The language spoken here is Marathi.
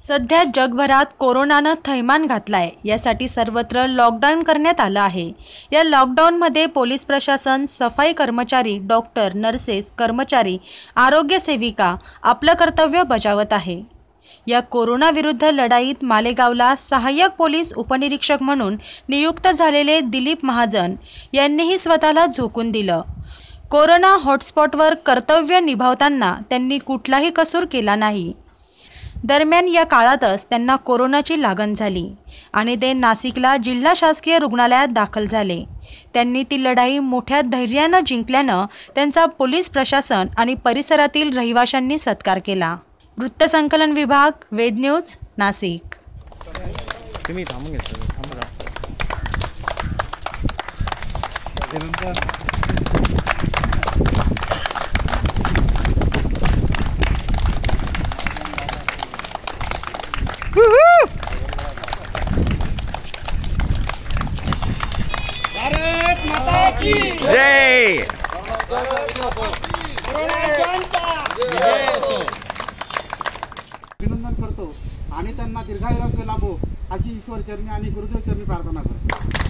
सध्या जगभरात कोरोनानं थैमान घातलाय. यासाठी सर्वत्र लॉकडाऊन करण्यात आलं आहे. या लॉकडाऊनमध्ये पोलीस प्रशासन सफाई कर्मचारी डॉक्टर नर्सेस कर्मचारी आरोग्य सेविका आपलं कर्तव्य बजावत आहे. या कोरोनाविरुद्ध लढाईत मालेगावला सहाय्यक पोलीस उपनिरीक्षक म्हणून नियुक्त झालेले दिलीप महाजन यांनीही स्वतःला झोकून दिलं. कोरोना हॉटस्पॉटवर कर्तव्य निभावताना त्यांनी कुठलाही कसूर केला नाही. दरम्यान या काळातच त्यांना कोरोनाची लागण झाली आणि ते नाशिकला जिल्हा शासकीय रुग्णालयात दाखल झाले. त्यांनी ती लढाई मोठ्या धैर्यानं जिंकल्यानं त्यांचा पोलीस प्रशासन आणि परिसरातील रहिवाशांनी सत्कार केला. वृत्तसंकलन विभाग वेद न्यूज नाशिक. भारत माता की जय अभिनंदन करतो. आणि त्यांना दीर्घायुराग्य लाभो अशी ईश्वर चरणी आणि गुरुदेव चरणी प्रार्थना करतो.